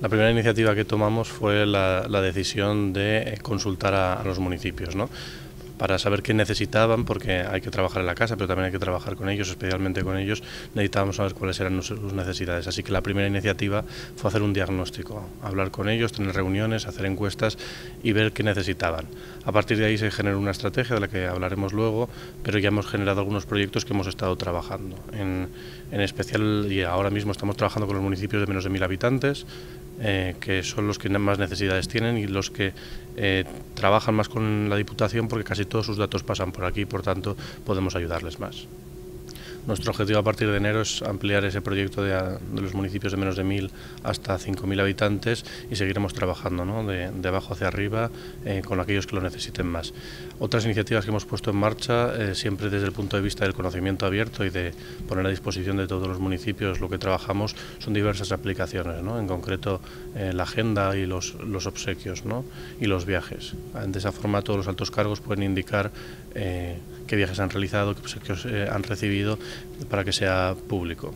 La primera iniciativa que tomamos fue la, decisión de consultar a, los municipios, ¿no? para saber qué necesitaban, porque hay que trabajar en la casa, pero también hay que trabajar con ellos, especialmente con ellos, necesitábamos saber cuáles eran sus necesidades. Así que la primera iniciativa fue hacer un diagnóstico, hablar con ellos, tener reuniones, hacer encuestas y ver qué necesitaban. A partir de ahí se generó una estrategia de la que hablaremos luego, pero ya hemos generado algunos proyectos que hemos estado trabajando. En, en especial, y ahora mismo estamos trabajando con los municipios de menos de mil habitantes, eh, que son los que más necesidades tienen y los que eh, trabajan más con la Diputación porque casi todos sus datos pasan por aquí, por tanto podemos ayudarles más. Nuestro objetivo a partir de enero es ampliar ese proyecto de, los municipios de menos de 1.000 hasta 5.000 habitantes y seguiremos trabajando de, abajo hacia arriba eh, con aquellos que lo necesiten más. Otras iniciativas que hemos puesto en marcha, eh, siempre desde el punto de vista del conocimiento abierto y de poner a disposición de todos los municipios lo que trabajamos, son diversas aplicaciones, en concreto eh, la agenda y los, los obsequios y los viajes. De esa forma todos los altos cargos pueden indicar qué viajes han realizado, qué obsequios han recibido para que sea público.